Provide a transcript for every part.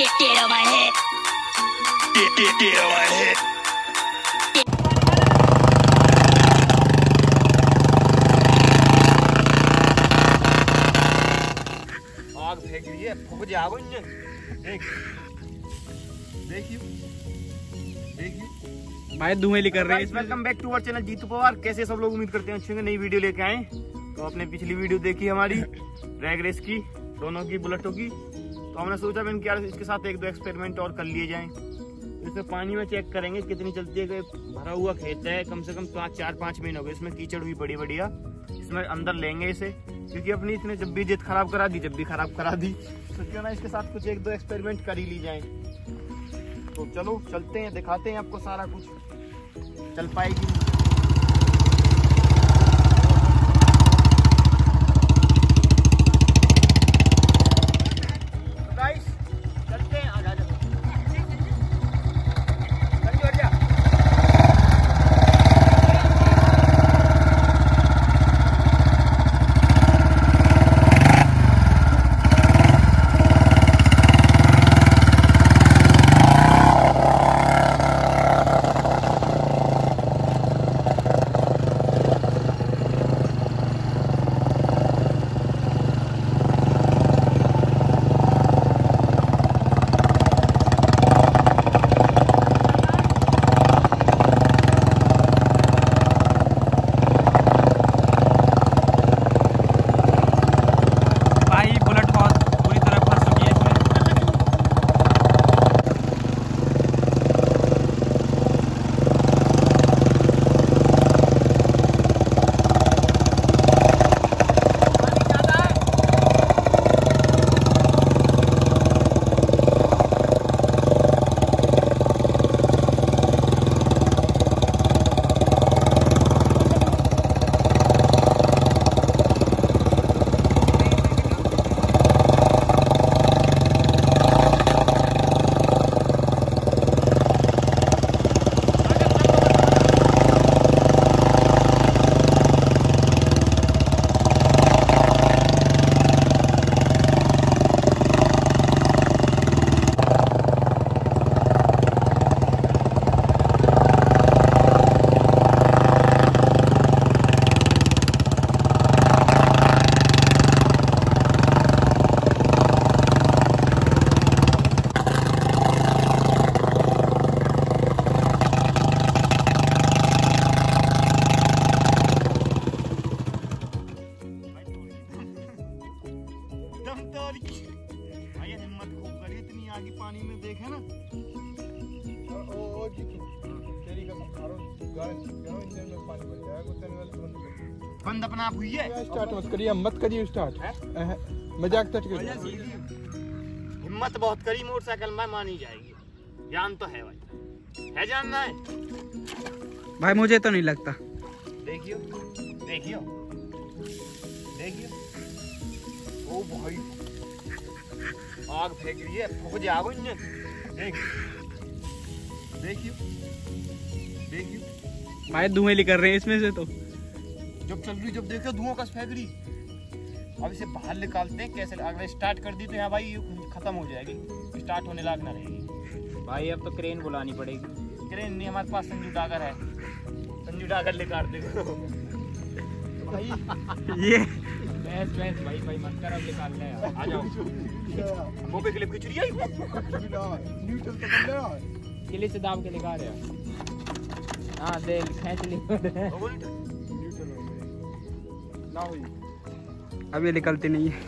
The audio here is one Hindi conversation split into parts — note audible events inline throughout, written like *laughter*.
Get, get on my head. Get, get, get on my head. आग फेंक भाई निकल रहे हैं welcome back to our channel Jeetu Pawar कैसे सब लोग उम्मीद करते हैं अच्छे नई वीडियो लेके आए तो आपने पिछली वीडियो देखी हमारी रैग रेस की दोनों की बुलेटों की तो हमने सोचा मैंने क्या इसके साथ एक दो एक्सपेरिमेंट और कर लिए जाएँ। इसमें पानी में चेक करेंगे कितनी चलती है भरा हुआ खेत है। कम से कम पाँच, चार, पाँच महीने हो गए। इसमें कीचड़ हुई बड़ी बढ़िया। इसमें अंदर लेंगे इसे। क्योंकि अपनी इसने जब भी जिद खराब करा दी, जब भी खराब करा दी। तो क्यों ना इसके साथ कुछ एक दो एक्सपेरिमेंट कर ही ली जाए। तो चलो, चलते हैं, दिखाते हैं आपको सारा कुछ। चल पाएगी। स्टार्ट मत करिए मत करिए स्टार्ट मज़ाक तट करिए हिम्मत बहुत करी मोटरसाइकिल में मानी जाएगी। जान तो है भाई। है जानना है? भाई मुझे तो नहीं लगता। देखियो देखियो देखियो। ओ भाई आग फेंक रही है फूक जाओ इन्हें देख देखियो देखियो। भाई धुएँ निकल रहे हैं इसमें से तो। जब चल रही जब देखो धुआँ कस फेंक रही। अब इसे बाहर निकालते हैं कैसे अगर स्टार्ट कर दी तो यहाँ भाई खत्म हो जाएगी। स्टार्ट होने लायक ना रहेगी भाई अब तो क्रेन बुलानी पड़ेगी। क्रेन नहीं हमारे पास संजू डागर है। संजू डागर ले काट देखो भाई ये बहस बहस भाई भाई मत कर अब निकाल ले। आ जाओ। मुँह पे क्लिप खिंच रही है किले से दाब के निकाल रहे हाँ। दे खींच ली। अब ये निकलती नहीं है।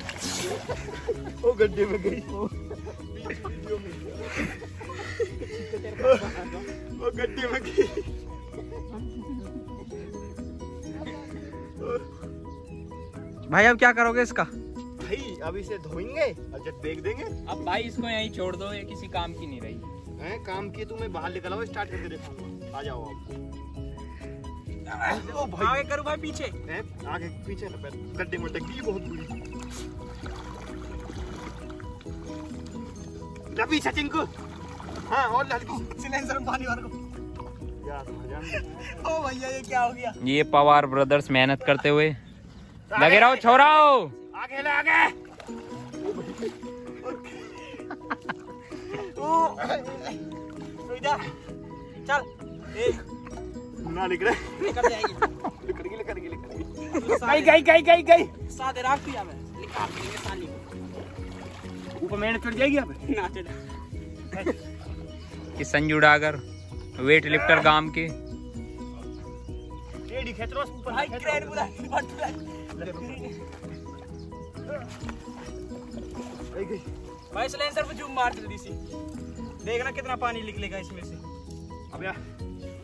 वो गड्ढे में गई। वो गड्ढे में गई। भाई अब क्या करोगे इसका? भाई अब इसे धोएँगे और जब देख देंगे। अब भाई इसको यहीं छोड़ दो ये किसी काम की नहीं रही। हैं काम की तो मैं बाहर निकल आओ स्टार्ट करके देखूँगा आ जाओ आप। ओ करूँ भाई पीछे आगे पीछे गड्ढे बहुत बुरी हाँ और हल्की सिलेंसर में पानी भर को ओ भैया ये क्या हो गया ये पवार ब्रदर्स मेहनत करते हुए। लगे रहो, छोराओ। आगे ले आगे। चल। एक ना लिख रहे निकल जाएगी। लिख रही लिख रही लिख रही गई गई गई गई गई। सादे राख दिया मैं। निकाल देंगे साली को ऊपर मेहनत चढ़ जाएगी ना चला कि संजू डागर वेट लिफ्टर गाँव के। खेच रहा ऊपर भाई क्रेन गई भाई सिलेंडर पे जूम मार जल्दी से देखना कितना पानी निकलेगा इसमें से। अब यार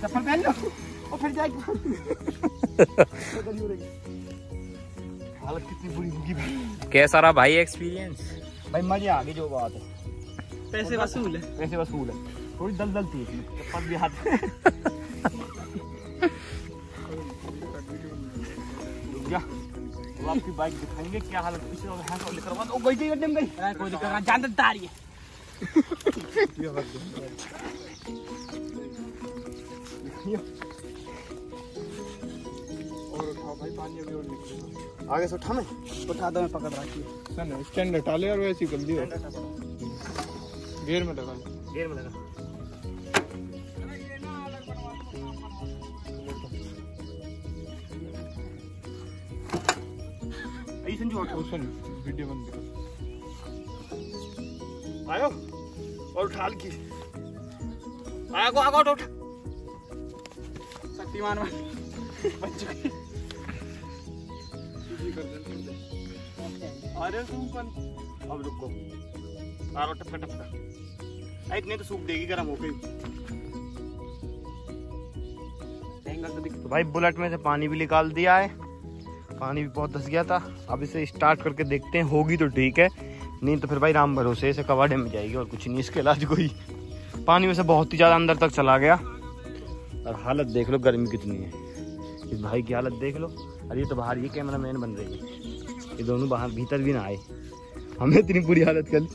चप्पल पहन लो वो फिर जाएगी। हालत कितनी बुरी होगी भाई। कैसा रहा भाई एक्सपीरियंस भाई मज़े आ गई जो बात है। पैसे वसूल है। पैसे वसूल है। थोड़ी दल दल थी चप्पल भी हाथ आपकी बाइक दिखाएँगे क्या हालत पीछे और और लेकर गई गई एकदम गई। कोई दिक्कत नहीं जान तारी है। आगे से उठा मैं उठा दो मैं पकड़ रखी सन स्टैंड हटा ले और वैसी कर दियो गेयर में लगा गेर में लगा। संजू वो सुन वीडियो बंद कर आयो। और उठा की। आगो आगो उठ। शक्तिमान बच चुकी। अरे कौन? अब रुको। आरो टपका टपका। इतने तो सूख देगी गर्म एंगल तो तो भाई बुलेट में से पानी भी निकाल दिया है। पानी भी बहुत धस गया था। अब इसे स्टार्ट करके देखते हैं होगी तो ठीक है। नहीं तो फिर भाई राम भरोसे से कवाड़े में जाएगी और कुछ नहीं, इसके इलाज कोई। पानी में से बहुत ही ज़्यादा अंदर तक चला गया। और हालत देख लो, गर्मी कितनी है। इस भाई की हालत देख लो। अरे ये तो बाहर ये कैमरा मैन बन रही है। ये दोनों बाहर भीतर भी ना आए। हमें इतनी बुरी हालत कल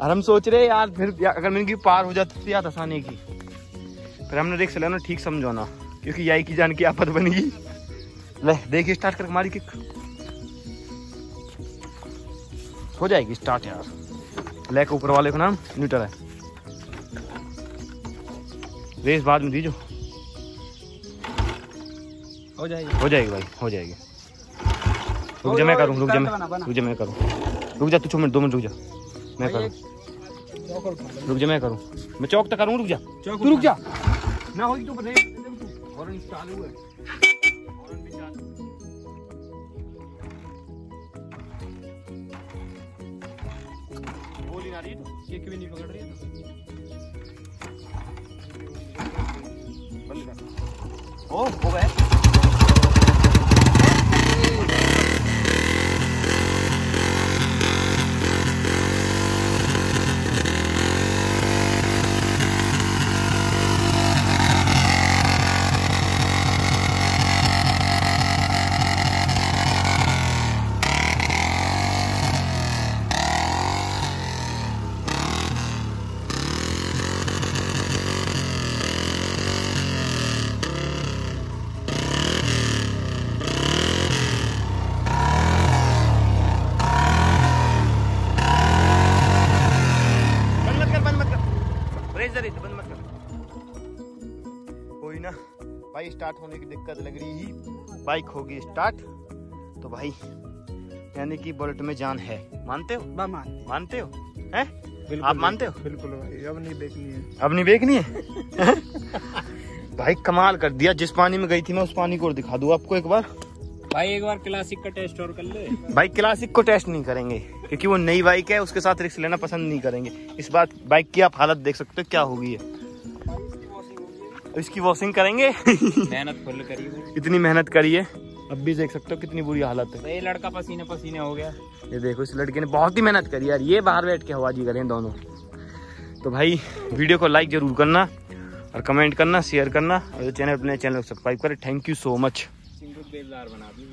और हम सोच रहे यार, फिर अगर इनकी पार हो जाती तो याद आसानी की। फिर हमने रिक्स लेना ठीक समझो ना। क्योंकि यही की जान की आफत बनेगी। ले देखिए स्टार्ट कर मारी किक। हो जाएगी स्टार्ट यार। ले ऊपर वाले का नाम न्यूटर है। रेस बाद में दीजो। हो जाएगी। हो जाएगी भाई हो जाएगी। रुक जा मैं करूँ रुक जा मैं रुक जा मैं करूँ। रुक जा तू छो मिनट दो मिनट रुक जा। मैं करूँ। रुक जा मैं करूँ। मैं चौक तक करूँ रुक जा। तू रुक जा। ना होगी तो हॉर्न चालू है रही तो एक भी नहीं पकड़ रही है बंद कर। ओ हो गए बंद मत कर बंद मत कर ब्रेक जरी बंद मत कर कोई ना भाई स्टार्ट होने की दिक्कत लग रही ही। बाइक होगी स्टार्ट तो भाई यानी कि बुलेट में जान है। मानते हो? मानते हो? हैं? आप मानते हो? बिल्कुल भाई अब नहीं देखनी है। अब नहीं देखनी है? भाई कमाल कर दिया। जिस पानी में गई थी मैं उस पानी को और दिखा दूँ आपको एक बार। भाई एक बार क्लासिक का टेस्ट और कर ले। भाई क्लासिक को टेस्ट नहीं करेंगे क्योंकि वो नई बाइक है उसके साथ रिक्स लेना पसंद नहीं करेंगे। इस बात बाइक की आप हालत देख सकते हो क्या होगी है इसकी वॉशिंग करेंगे? *laughs* मेहनत फुल करी इतनी मेहनत करी है? अब भी देख सकते हो कितनी बुरी हालत है। ये लड़का पसीने पसीने हो गया। ये देखो इस लड़के ने बहुत ही मेहनत करी यार। ये बाहर बैठ के हवाजी करें दोनों। तो भाई वीडियो को लाइक ज़रूर करना और कमेंट करना शेयर करना। और चैनल अपने चैनल को सब्सक्राइब करें। थैंक यू सो मच बेलदार बना दी।